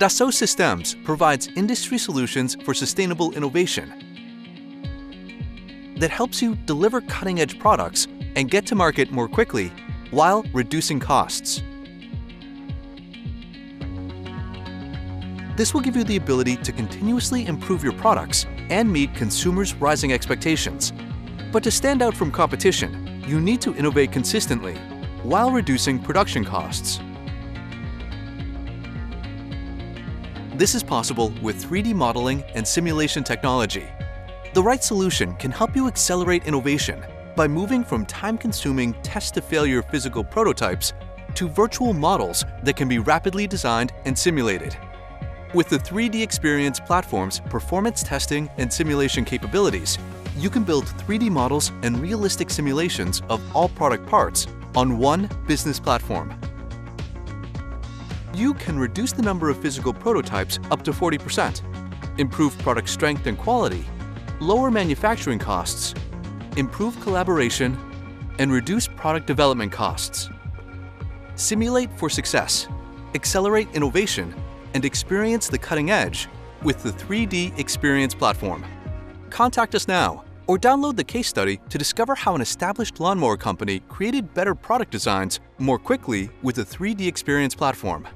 Dassault Systèmes provides industry solutions for sustainable innovation that helps you deliver cutting-edge products and get to market more quickly while reducing costs. This will give you the ability to continuously improve your products and meet consumers' rising expectations. But to stand out from competition, you need to innovate consistently while reducing production costs. This is possible with 3D modeling and simulation technology. The right solution can help you accelerate innovation by moving from time-consuming test-to-failure physical prototypes to virtual models that can be rapidly designed and simulated. With the 3D Experience platform's performance testing and simulation capabilities, you can build 3D models and realistic simulations of all product parts on one business platform. You can reduce the number of physical prototypes up to 40%, improve product strength and quality, lower manufacturing costs, improve collaboration, and reduce product development costs. Simulate for success, accelerate innovation, and experience the cutting edge with the 3D Experience platform. Contact us now or download the case study to discover how an established lawnmower company created better product designs more quickly with the 3D Experience platform.